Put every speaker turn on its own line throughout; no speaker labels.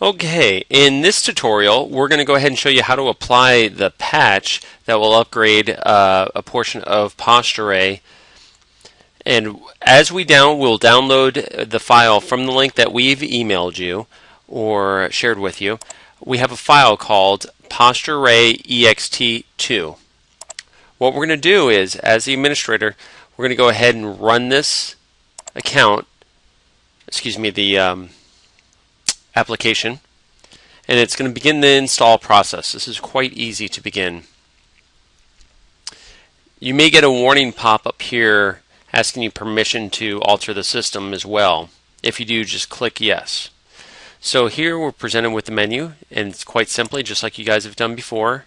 Okay, in this tutorial, we're going to go ahead and show you how to apply the patch that will upgrade uh, a portion of PostureRay. And as we down, we'll download the file from the link that we've emailed you or shared with you. We have a file called PostureRay ext2. What we're going to do is, as the administrator, we're going to go ahead and run this account, excuse me, the um, application and it's going to begin the install process. This is quite easy to begin. You may get a warning pop up here asking you permission to alter the system as well. If you do, just click yes. So here we're presented with the menu and it's quite simply just like you guys have done before.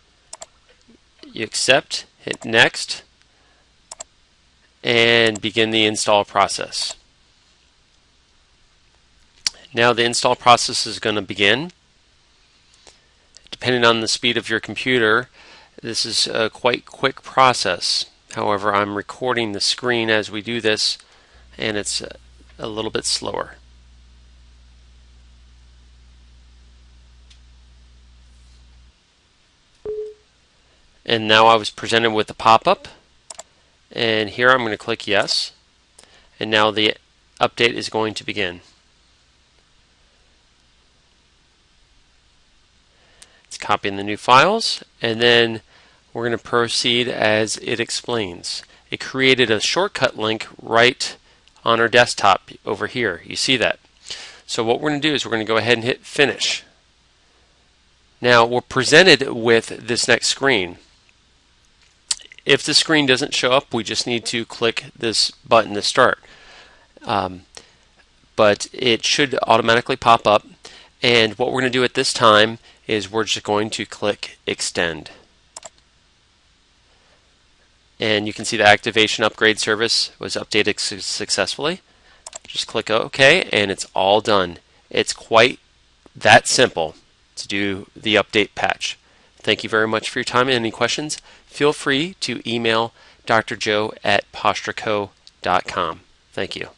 You accept, hit next, and begin the install process. Now the install process is going to begin. Depending on the speed of your computer, this is a quite quick process. However, I'm recording the screen as we do this, and it's a little bit slower. And now I was presented with a pop-up, and here I'm going to click yes, and now the update is going to begin. Copying the new files, and then we're going to proceed as it explains. It created a shortcut link right on our desktop over here. You see that. So what we're going to do is we're going to go ahead and hit finish. Now we're presented with this next screen. If the screen doesn't show up, we just need to click this button to start. Um, but it should automatically pop up. And what we're going to do at this time is we're just going to click extend. And you can see the activation upgrade service was updated su successfully. Just click OK and it's all done. It's quite that simple to do the update patch. Thank you very much for your time. And any questions? Feel free to email Dr. Joe at postureco.com. Thank you.